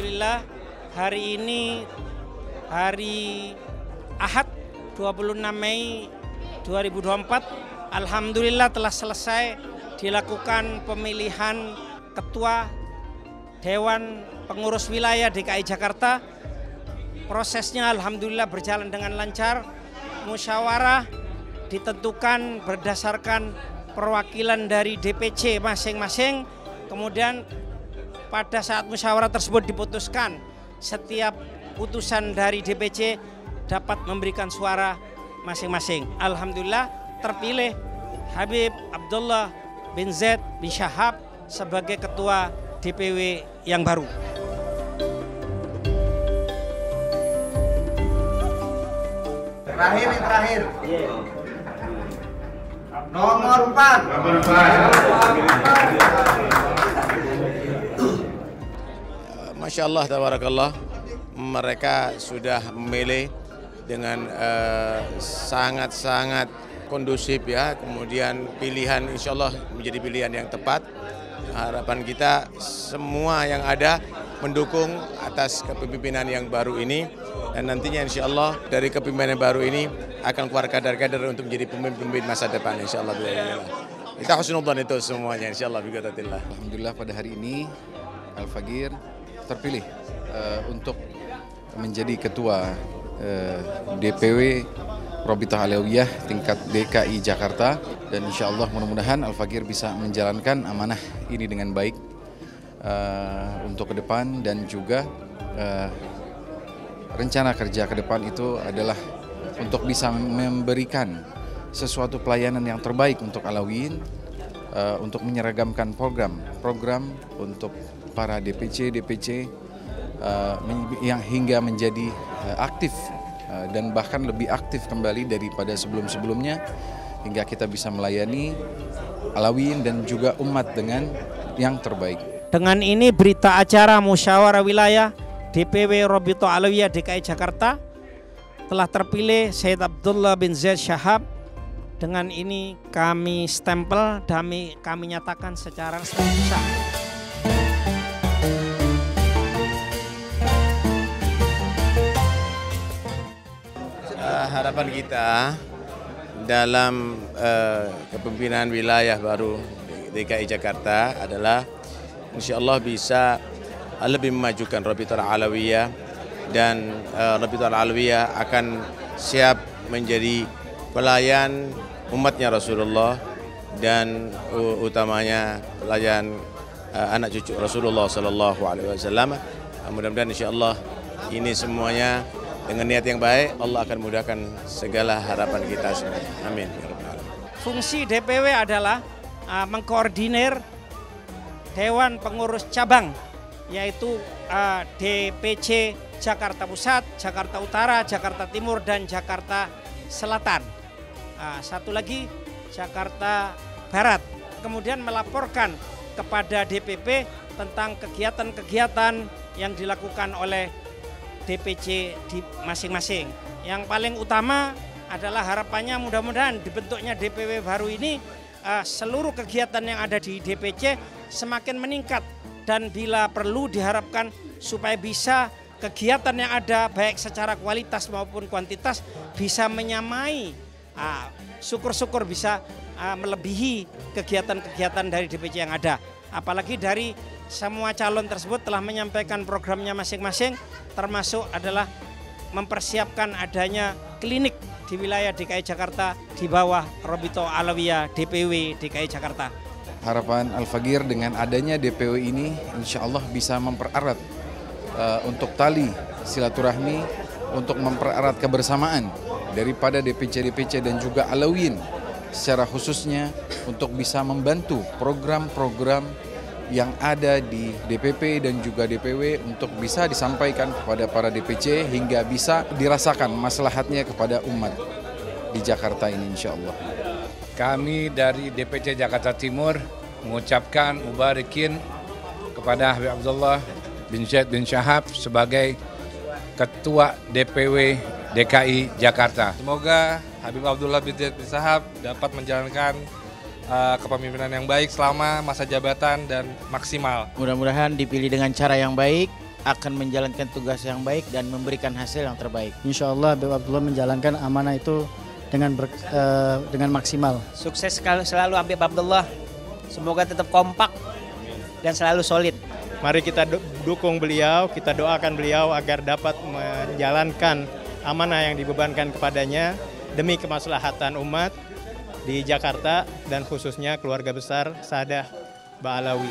Alhamdulillah hari ini hari Ahad 26 Mei 2024 Alhamdulillah telah selesai dilakukan pemilihan ketua Dewan Pengurus Wilayah DKI Jakarta. Prosesnya Alhamdulillah berjalan dengan lancar. Musyawarah ditentukan berdasarkan perwakilan dari DPC masing-masing. Kemudian pada saat musyawarah tersebut diputuskan setiap putusan dari DPC dapat memberikan suara masing-masing. Alhamdulillah terpilih Habib Abdullah bin Zaid bin Syahab sebagai ketua DPW yang baru. Terakhir yang terakhir. Nomor 4. Nomor Masya Allah, tabarakallah, mereka sudah memilih dengan eh, sangat-sangat kondusif ya. Kemudian pilihan insya Allah menjadi pilihan yang tepat. Harapan kita semua yang ada mendukung atas kepemimpinan yang baru ini dan nantinya insya Allah dari kepemimpinan baru ini akan keluar kader-kader untuk menjadi pemimpin masa depan insya Allah. Kita husnudhan itu semuanya insya Allah. Alhamdulillah pada hari ini Al-Fagir terpilih uh, untuk menjadi ketua uh, DPW Robita Alawiyah tingkat DKI Jakarta. Dan insya Allah mudah-mudahan Al-Fagir bisa menjalankan amanah ini dengan baik uh, untuk ke depan. Dan juga uh, rencana kerja ke depan itu adalah untuk bisa memberikan sesuatu pelayanan yang terbaik untuk Alawin uh, untuk menyeragamkan program-program untuk para DPC DPC uh, yang hingga menjadi uh, aktif uh, dan bahkan lebih aktif kembali daripada sebelum-sebelumnya hingga kita bisa melayani Alawin dan juga umat dengan yang terbaik. Dengan ini berita acara musyawarah wilayah DPW Robito Alawiyah DKI Jakarta telah terpilih Syed Abdullah bin Zaid Syahab. Dengan ini kami stempel, kami, kami nyatakan secara resmi. Uh, harapan kita dalam uh, kepemimpinan wilayah baru DKI Jakarta adalah insya Allah bisa lebih memajukan Rabitul Alawiyah dan uh, Rabitul Alawiyah akan siap menjadi pelayan umatnya Rasulullah dan uh, utamanya pelayan uh, anak cucu Rasulullah Sallallahu Alaihi Wasallam. Mudah-mudahan insya Allah ini semuanya dengan niat yang baik Allah akan mudahkan segala harapan kita semua. Amin. Fungsi DPW adalah uh, mengkoordinir Dewan Pengurus Cabang yaitu uh, DPC Jakarta Pusat, Jakarta Utara, Jakarta Timur dan Jakarta Selatan. Uh, satu lagi Jakarta Barat. Kemudian melaporkan kepada DPP tentang kegiatan-kegiatan yang dilakukan oleh DPC di masing-masing. Yang paling utama adalah harapannya mudah-mudahan dibentuknya DPW baru ini uh, seluruh kegiatan yang ada di DPC semakin meningkat dan bila perlu diharapkan supaya bisa kegiatan yang ada baik secara kualitas maupun kuantitas bisa menyamai syukur-syukur uh, bisa uh, melebihi kegiatan-kegiatan dari DPC yang ada. Apalagi dari semua calon tersebut telah menyampaikan programnya masing-masing termasuk adalah mempersiapkan adanya klinik di wilayah DKI Jakarta di bawah Robito Alawiyah DPW DKI Jakarta. Harapan Al-Fagir dengan adanya DPW ini insya Allah bisa mempererat uh, untuk tali silaturahmi, untuk mempererat kebersamaan daripada DPC-DPC dan juga Alawin secara khususnya untuk bisa membantu program-program yang ada di DPP dan juga DPW untuk bisa disampaikan kepada para DPC hingga bisa dirasakan maslahatnya kepada umat di Jakarta ini insya Allah. Kami dari DPC Jakarta Timur mengucapkan mubarikin kepada Habib Abdullah bin Zaid bin Syahab sebagai Ketua DPW DKI Jakarta. Semoga Habib Abdullah bin Zaid bin Syahab dapat menjalankan uh, kepemimpinan yang baik selama masa jabatan dan maksimal. Mudah-mudahan dipilih dengan cara yang baik akan menjalankan tugas yang baik dan memberikan hasil yang terbaik. Insya Allah Habib Abdullah menjalankan amanah itu dengan ber, eh, dengan maksimal. Sukses selalu Habib Abdullah. Semoga tetap kompak dan selalu solid. Mari kita du- dukung beliau, kita doakan beliau agar dapat menjalankan amanah yang dibebankan kepadanya demi kemaslahatan umat di Jakarta dan khususnya keluarga besar Sadah Ba'alawi.